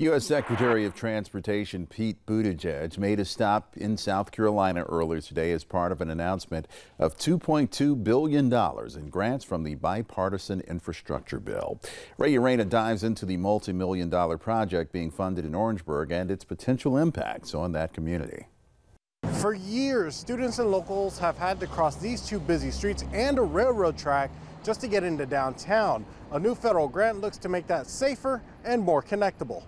U.S. Secretary of Transportation Pete Buttigieg made a stop in South Carolina earlier today as part of an announcement of $2.2 billion in grants from the bipartisan infrastructure bill. Ray Urena dives into the multi-million dollar project being funded in Orangeburg and its potential impacts on that community. For years, students and locals have had to cross these two busy streets and a railroad track just to get into downtown. A new federal grant looks to make that safer and more connectable.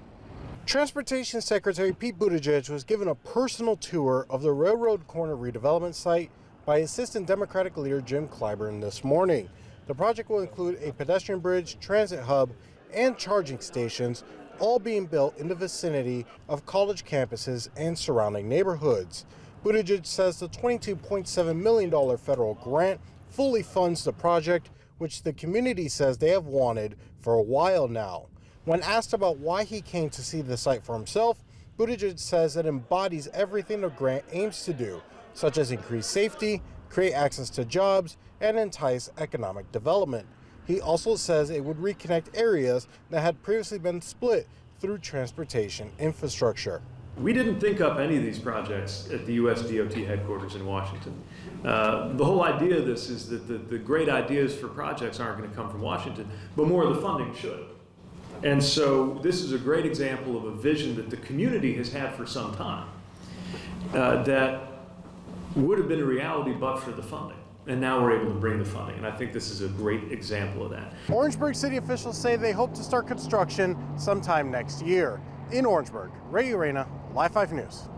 Transportation Secretary Pete Buttigieg was given a personal tour of the Railroad Corner redevelopment site by Assistant Democratic leader Jim Clyburn this morning. The project will include a pedestrian bridge, transit hub, and charging stations, all being built in the vicinity of college campuses and surrounding neighborhoods. Buttigieg says the $22.7 million federal grant fully funds the project, which the community says they have wanted for a while now. When asked about why he came to see the site for himself, Buttigieg says it embodies everything the grant aims to do, such as increase safety, create access to jobs, and entice economic development. He also says it would reconnect areas that had previously been split through transportation infrastructure. We didn't think up any of these projects at the US DOT headquarters in Washington. Uh, the whole idea of this is that the, the great ideas for projects aren't going to come from Washington, but more of the funding should. And so this is a great example of a vision that the community has had for some time uh, that would have been a reality but for the funding. And now we're able to bring the funding. And I think this is a great example of that. Orangeburg city officials say they hope to start construction sometime next year. In Orangeburg, Ray Urena, Live 5 News.